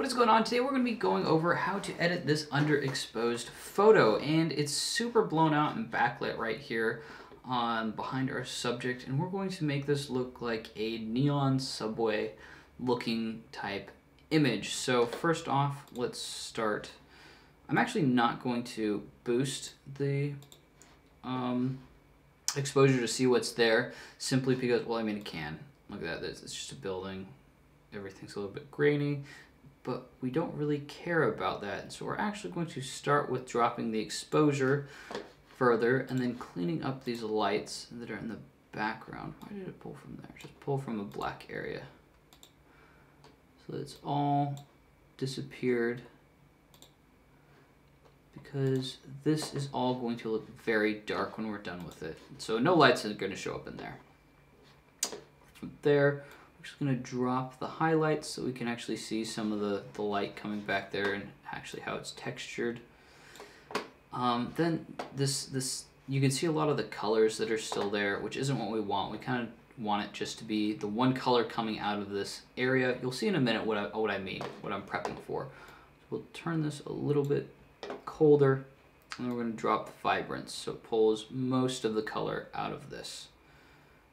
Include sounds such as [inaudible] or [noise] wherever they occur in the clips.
What is going on today? We're going to be going over how to edit this underexposed photo and it's super blown out and backlit right here on behind our subject and we're going to make this look like a neon subway looking type image. So first off, let's start. I'm actually not going to boost the um, exposure to see what's there simply because, well, I mean, it can. Look at that, it's just a building. Everything's a little bit grainy, but we don't really care about that. So we're actually going to start with dropping the exposure further and then cleaning up these lights that are in the background. Why did it pull from there? Just pull from a black area. So it's all disappeared because this is all going to look very dark when we're done with it. So no lights are going to show up in there. From there, we're just going to drop the highlights so we can actually see some of the, the light coming back there and actually how it's textured. Um, then this, this, you can see a lot of the colors that are still there, which isn't what we want. We kind of want it just to be the one color coming out of this area. You'll see in a minute what I, what I mean, what I'm prepping for. We'll turn this a little bit colder, and we're going to drop the vibrance so it pulls most of the color out of this.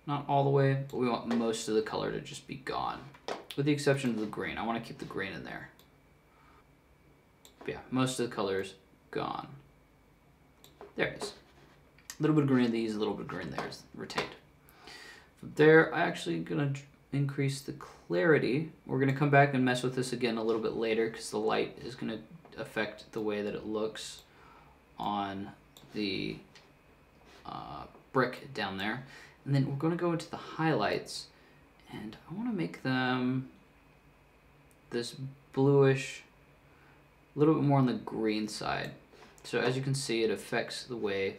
Not all the way, but we want most of the color to just be gone, with the exception of the green. I want to keep the green in there. But yeah, most of the colors gone. There it is. A little bit of green in these, a little bit of green there is retained. From there, I'm actually gonna increase the clarity. We're gonna come back and mess with this again a little bit later because the light is gonna affect the way that it looks on the uh, brick down there. And then we're going to go into the highlights and I want to make them this bluish, a little bit more on the green side. So as you can see, it affects the way,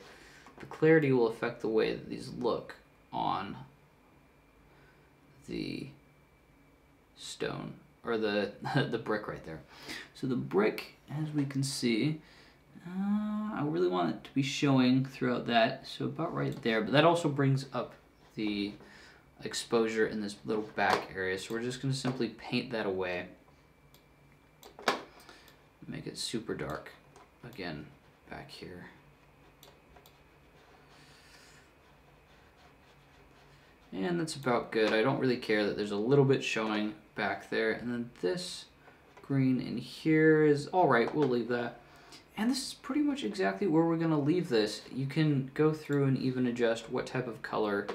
the clarity will affect the way that these look on the stone or the [laughs] the brick right there. So the brick, as we can see, uh, I really want it to be showing throughout that, so about right there. But that also brings up the exposure in this little back area. So we're just going to simply paint that away. Make it super dark. Again, back here. And that's about good. I don't really care that there's a little bit showing back there. And then this green in here is all right. We'll leave that. And this is pretty much exactly where we're going to leave this. You can go through and even adjust what type of color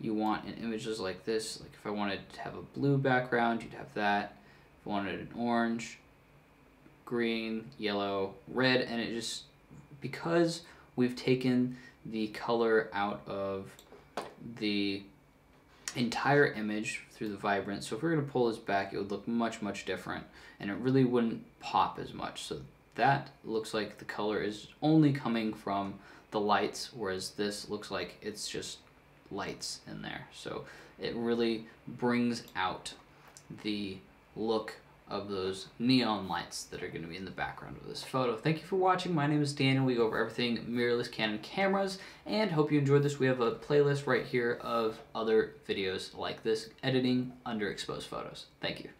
you want in images like this. Like if I wanted to have a blue background, you'd have that. If I wanted an orange, green, yellow, red, and it just, because we've taken the color out of the entire image through the vibrance. So if we are going to pull this back, it would look much, much different and it really wouldn't pop as much. So that looks like the color is only coming from the lights, whereas this looks like it's just lights in there. So it really brings out the look of those neon lights that are going to be in the background of this photo. Thank you for watching. My name is Daniel. We go over everything mirrorless Canon cameras and hope you enjoyed this. We have a playlist right here of other videos like this editing underexposed photos. Thank you.